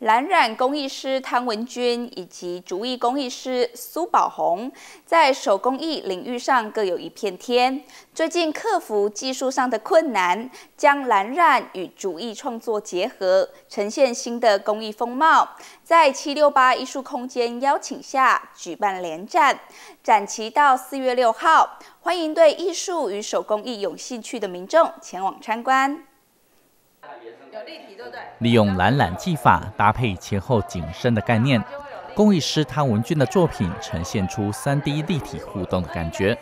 蓝染工艺师汤文君以及竹艺工艺师苏宝红，在手工艺领域上各有一片天。最近克服技术上的困难，将蓝染与竹艺创作结合，呈现新的工艺风貌。在七六八艺术空间邀请下，举办联展，展期到四月六号，欢迎对艺术与手工艺有兴趣的民众前往参观。利用懒懒技法搭配前后景深的概念，工艺师汤文俊的作品呈现出 3D 立体互动的感觉。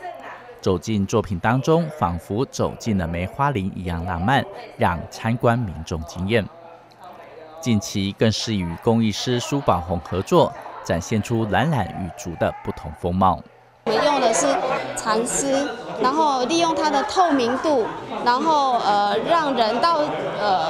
走进作品当中，仿佛走进了梅花林一样浪漫，让参观民众惊艳。近期更是与工艺师苏宝红合作，展现出懒懒与竹的不同风貌。我们用的是蚕丝。然后利用它的透明度，然后呃让人到呃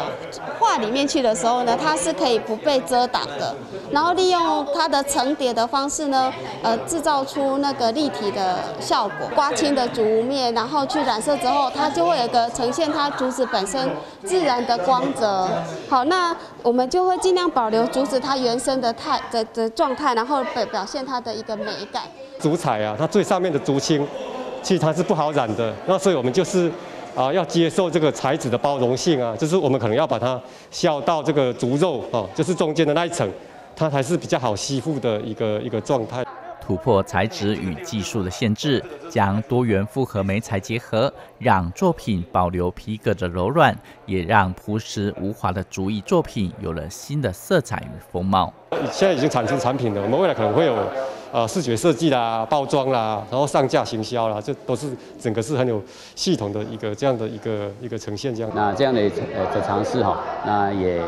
画里面去的时候呢，它是可以不被遮挡的。然后利用它的层叠的方式呢，呃制造出那个立体的效果。刮青的竹面，然后去染色之后，它就会有一个呈现它竹子本身自然的光泽。好，那我们就会尽量保留竹子它原生的态的的状态，然后表表现它的一个美感。竹彩啊，它最上面的竹青。其实它是不好染的，那所以我们就是啊要接受这个材质的包容性啊，就是我们可能要把它削到这个竹肉啊，就是中间的那一层，它才是比较好吸附的一个一个状态。突破材质与技术的限制，将多元复合媒材结合，让作品保留皮革的柔软，也让朴实无华的竹艺作品有了新的色彩与风貌。现在已经产出产品了，我们未来可能会有。呃，视觉设计啦，包装啦，然后上架行销啦，这都是整个是很有系统的一个这样的一个一个呈现这样。那这样的呃的尝试哈，那也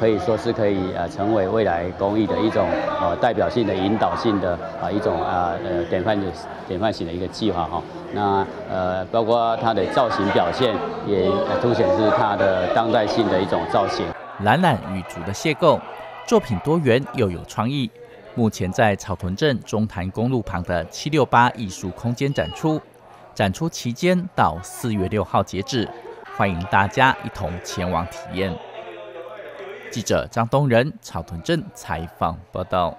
可以说是可以呃成为未来公益的一种呃代表性的引导性的啊一种啊呃典范的典范型的一个计划哈。那呃包括它的造型表现也凸显是它的当代性的一种造型。懒懒与竹的邂逅，作品多元又有创意。目前在草屯镇中潭公路旁的七六八艺术空间展出，展出期间到四月六号截止，欢迎大家一同前往体验。记者张东仁草屯镇采访报道。